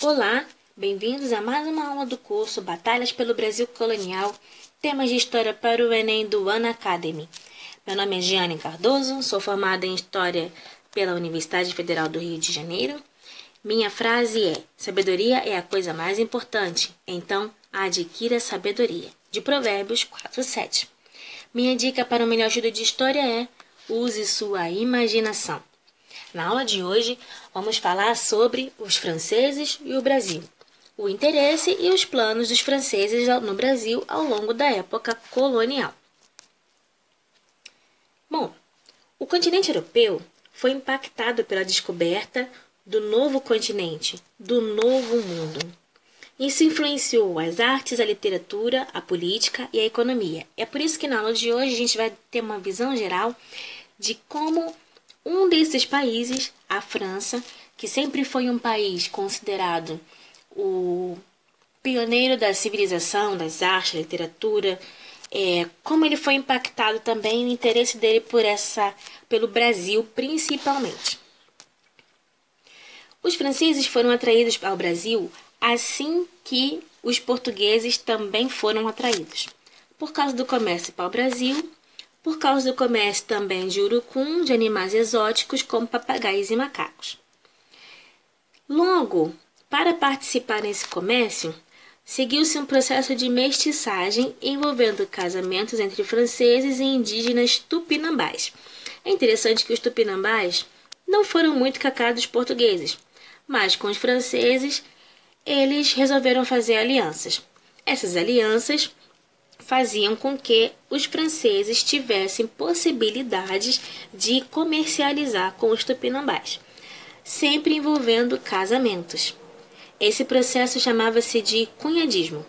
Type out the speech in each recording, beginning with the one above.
Olá, bem-vindos a mais uma aula do curso Batalhas pelo Brasil Colonial, temas de História para o Enem do Ana Academy. Meu nome é Giane Cardoso, sou formada em História pela Universidade Federal do Rio de Janeiro. Minha frase é: Sabedoria é a coisa mais importante, então adquira sabedoria. De Provérbios 4, 7. Minha dica para o melhor estudo de História é: use sua imaginação. Na aula de hoje, vamos falar sobre os franceses e o Brasil, o interesse e os planos dos franceses no Brasil ao longo da época colonial. Bom, o continente europeu foi impactado pela descoberta do novo continente, do novo mundo. Isso influenciou as artes, a literatura, a política e a economia. É por isso que na aula de hoje a gente vai ter uma visão geral de como um desses países, a França, que sempre foi um país considerado o pioneiro da civilização, das artes, literatura, é, como ele foi impactado também o interesse dele por essa, pelo Brasil principalmente. Os franceses foram atraídos ao Brasil assim que os portugueses também foram atraídos, por causa do comércio para o Brasil por causa do comércio também de urucum, de animais exóticos como papagaios e macacos. Logo, para participar nesse comércio, seguiu-se um processo de mestiçagem envolvendo casamentos entre franceses e indígenas tupinambás. É interessante que os tupinambás não foram muito cacados portugueses, mas com os franceses eles resolveram fazer alianças. Essas alianças faziam com que os franceses tivessem possibilidades de comercializar com os tupinambás, sempre envolvendo casamentos. Esse processo chamava-se de cunhadismo.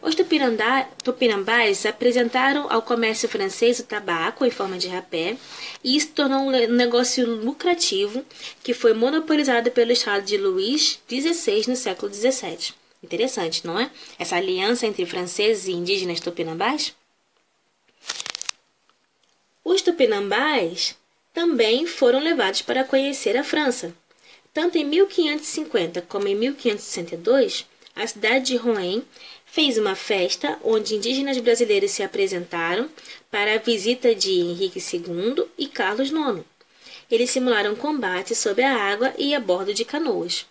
Os tupinambás apresentaram ao comércio francês o tabaco em forma de rapé, e isso tornou um negócio lucrativo que foi monopolizado pelo estado de Luís XVI no século XVII. Interessante, não é? Essa aliança entre franceses e indígenas tupinambás? Os tupinambás também foram levados para conhecer a França. Tanto em 1550 como em 1562, a cidade de Rouen fez uma festa onde indígenas brasileiros se apresentaram para a visita de Henrique II e Carlos IX. Eles simularam combate sob a água e a bordo de canoas.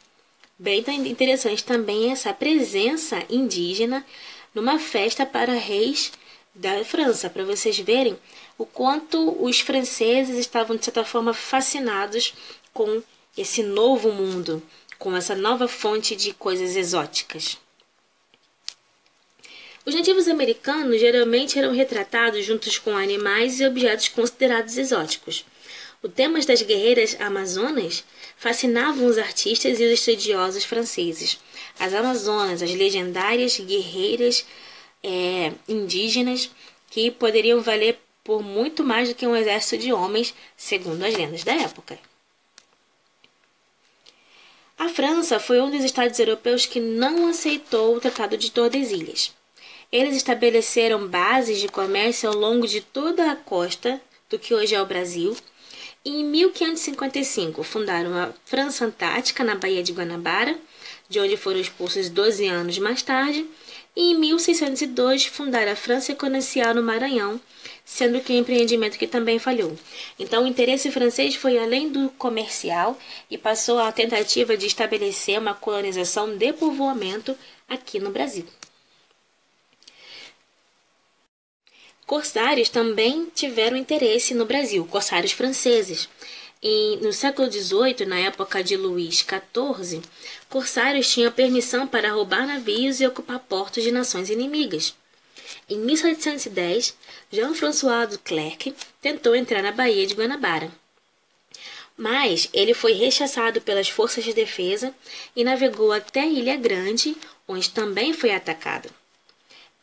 Bem interessante também essa presença indígena numa festa para reis da França, para vocês verem o quanto os franceses estavam, de certa forma, fascinados com esse novo mundo, com essa nova fonte de coisas exóticas. Os nativos americanos geralmente eram retratados juntos com animais e objetos considerados exóticos. Os temas das guerreiras amazonas fascinavam os artistas e os estudiosos franceses. As amazonas, as legendárias guerreiras é, indígenas que poderiam valer por muito mais do que um exército de homens, segundo as lendas da época. A França foi um dos estados europeus que não aceitou o Tratado de Tordesilhas. Eles estabeleceram bases de comércio ao longo de toda a costa do que hoje é o Brasil em 1555, fundaram a França Antártica, na Baía de Guanabara, de onde foram expulsos 12 anos mais tarde, e em 1602 fundaram a França Economicial no Maranhão, sendo que um empreendimento que também falhou. Então, o interesse francês foi além do comercial e passou à tentativa de estabelecer uma colonização de povoamento aqui no Brasil. Corsários também tiveram interesse no Brasil, corsários franceses. E no século XVIII, na época de Luís XIV, corsários tinham permissão para roubar navios e ocupar portos de nações inimigas. Em 1710, Jean-François de Clerc tentou entrar na Baía de Guanabara. Mas ele foi rechaçado pelas forças de defesa e navegou até Ilha Grande, onde também foi atacado.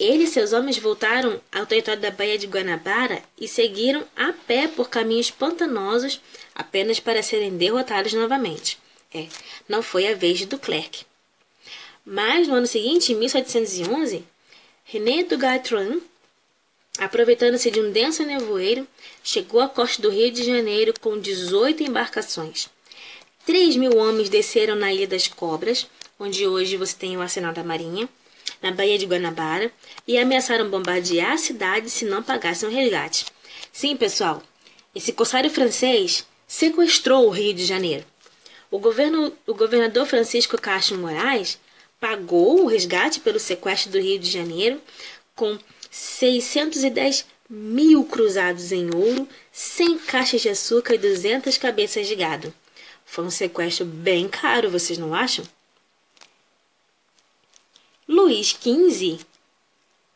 Ele e seus homens voltaram ao território da Baía de Guanabara e seguiram a pé por caminhos pantanosos apenas para serem derrotados novamente. É, não foi a vez de Duclerc. Mas no ano seguinte, em 1711, René du Gaitron, aproveitando-se de um denso nevoeiro, chegou à costa do Rio de Janeiro com 18 embarcações. Três mil homens desceram na Ilha das Cobras, onde hoje você tem o Arsenal da Marinha, na Baía de Guanabara, e ameaçaram bombardear a cidade se não pagassem o resgate. Sim, pessoal, esse corsário francês sequestrou o Rio de Janeiro. O, governo, o governador Francisco Castro Moraes pagou o resgate pelo sequestro do Rio de Janeiro com 610 mil cruzados em ouro, 100 caixas de açúcar e 200 cabeças de gado. Foi um sequestro bem caro, vocês não acham? Luís XV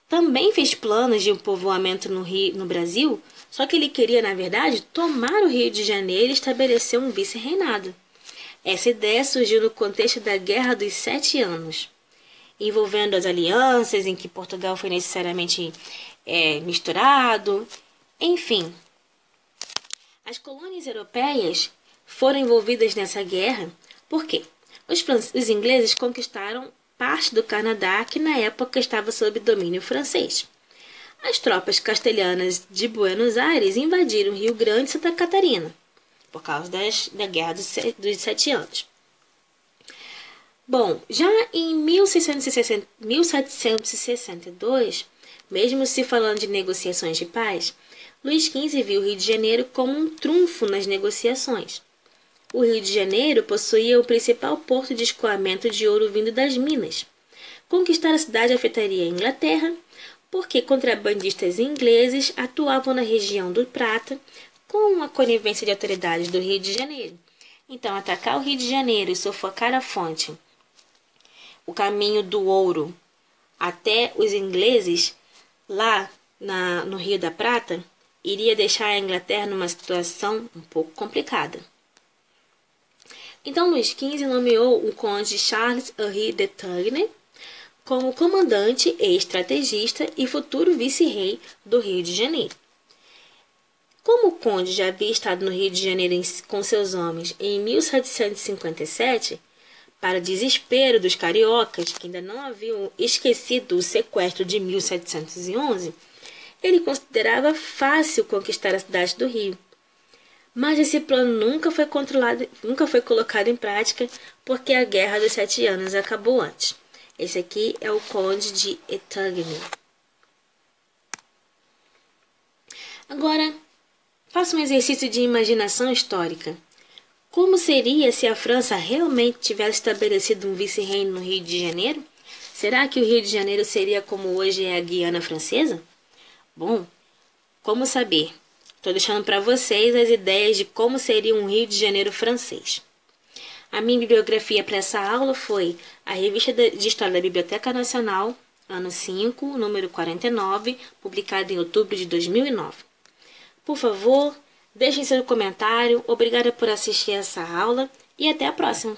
também fez planos de um povoamento no, Rio, no Brasil, só que ele queria, na verdade, tomar o Rio de Janeiro e estabelecer um vice-reinado. Essa ideia surgiu no contexto da Guerra dos Sete Anos, envolvendo as alianças em que Portugal foi necessariamente é, misturado, enfim. As colônias europeias foram envolvidas nessa guerra porque os, os ingleses conquistaram parte do Canadá que na época estava sob domínio francês. As tropas castelhanas de Buenos Aires invadiram Rio Grande e Santa Catarina por causa das, da Guerra dos, dos Sete Anos. Bom, já em 1660, 1762, mesmo se falando de negociações de paz, Luís XV viu o Rio de Janeiro como um trunfo nas negociações. O Rio de Janeiro possuía o principal porto de escoamento de ouro vindo das minas. Conquistar a cidade afetaria a Inglaterra, porque contrabandistas ingleses atuavam na região do Prata com a conivência de autoridades do Rio de Janeiro. Então, atacar o Rio de Janeiro e sufocar a fonte, o caminho do ouro até os ingleses lá na, no Rio da Prata, iria deixar a Inglaterra numa situação um pouco complicada. Então, Luís XV nomeou o conde Charles Henri de Tagne como comandante e estrategista e futuro vice-rei do Rio de Janeiro. Como o conde já havia estado no Rio de Janeiro com seus homens em 1757, para desespero dos cariocas, que ainda não haviam esquecido o sequestro de 1711, ele considerava fácil conquistar a cidade do Rio. Mas esse plano nunca foi controlado, nunca foi colocado em prática, porque a Guerra dos Sete Anos acabou antes. Esse aqui é o Conde de Etagne. Agora, Faça um exercício de imaginação histórica. Como seria se a França realmente tivesse estabelecido um vice-reino no Rio de Janeiro? Será que o Rio de Janeiro seria como hoje é a Guiana Francesa? Bom, como saber? Estou deixando para vocês as ideias de como seria um Rio de Janeiro francês. A minha bibliografia para essa aula foi a Revista de História da Biblioteca Nacional, ano 5, número 49, publicada em outubro de 2009. Por favor, deixem seu comentário. Obrigada por assistir essa aula e até a próxima.